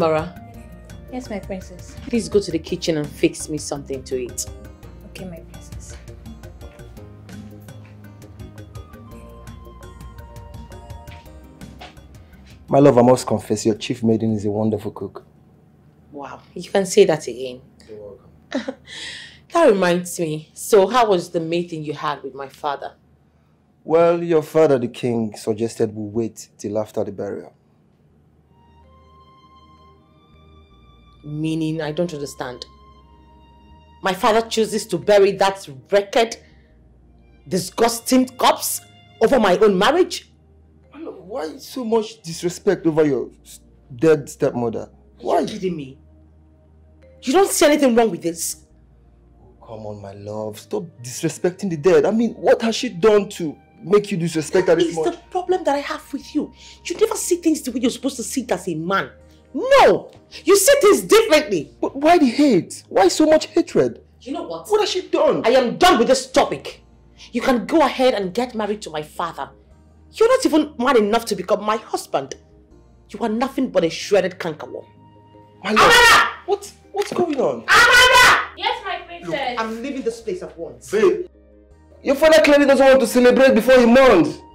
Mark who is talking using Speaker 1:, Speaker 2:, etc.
Speaker 1: Mara,
Speaker 2: Yes, my princess.
Speaker 1: please go to the kitchen and fix me something to eat.
Speaker 2: Okay, my princess.
Speaker 3: My love, I must confess, your chief maiden is a wonderful cook.
Speaker 1: Wow, you can say that again.
Speaker 3: You're welcome.
Speaker 1: That reminds me. So, how was the meeting you had with my father?
Speaker 3: Well, your father, the king, suggested we wait till after the burial.
Speaker 1: Meaning, I don't understand. My father chooses to bury that wrecked, disgusting corpse over my own marriage?
Speaker 3: Why so much disrespect over your dead stepmother? Why?
Speaker 1: Are you kidding me? You don't see anything wrong with this?
Speaker 3: Oh, come on, my love. Stop disrespecting the dead. I mean, what has she done to make you disrespect her this
Speaker 1: It's
Speaker 3: much?
Speaker 1: the problem that I have with you. You never see things the way you're supposed to see it as a man. No! You see things differently.
Speaker 3: But why the hate? Why so much hatred?
Speaker 1: You know what?
Speaker 3: What has she done?
Speaker 1: I am done with this topic. You can go ahead and get married to my father. You're not even man enough to become my husband. You are nothing but a shredded cankerworm.
Speaker 3: My love, what, what's going on? Amara!
Speaker 2: Yes, my princess.
Speaker 1: I'm leaving this place at once.
Speaker 3: Babe, your father clearly doesn't want to celebrate before he mourns. Come on!